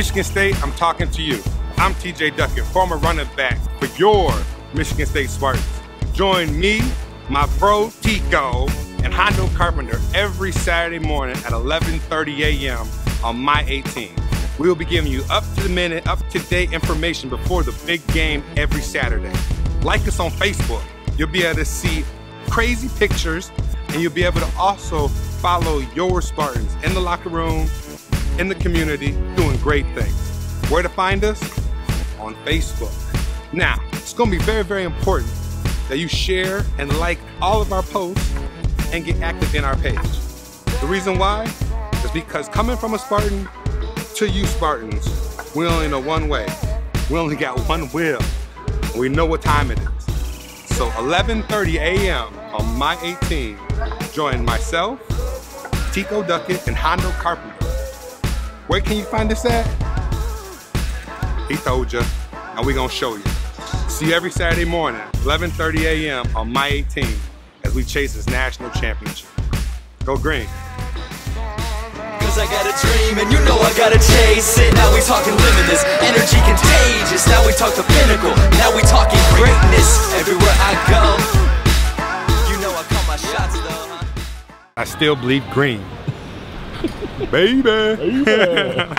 Michigan State, I'm talking to you. I'm TJ Duckett, former running back for your Michigan State Spartans. Join me, my bro Tico, and Hondo Carpenter every Saturday morning at 11:30 a.m. on My 18. We will be giving you up to the minute, up to date information before the big game every Saturday. Like us on Facebook. You'll be able to see crazy pictures and you'll be able to also follow your Spartans in the locker room, in the community, doing great things. Where to find us? On Facebook. Now, it's gonna be very, very important that you share and like all of our posts and get active in our page. The reason why is because coming from a Spartan to you Spartans, we only know one way. We only got one will. We know what time it is. So 11:30 a.m. on my 18, join myself, Tico Duckett, and Hondo Carpenter. Where can you find us at? He told you, and we gonna show you. See you every Saturday morning, 11:30 a.m. on my 18, as we chase this national championship. Go green. Cause I got a dream and you know I gotta chase it Now we talking limitless, energy contagious Now we talk the pinnacle, now we talking greatness Everywhere I go, you know I call my shots though I still bleed green. Baby. Baby.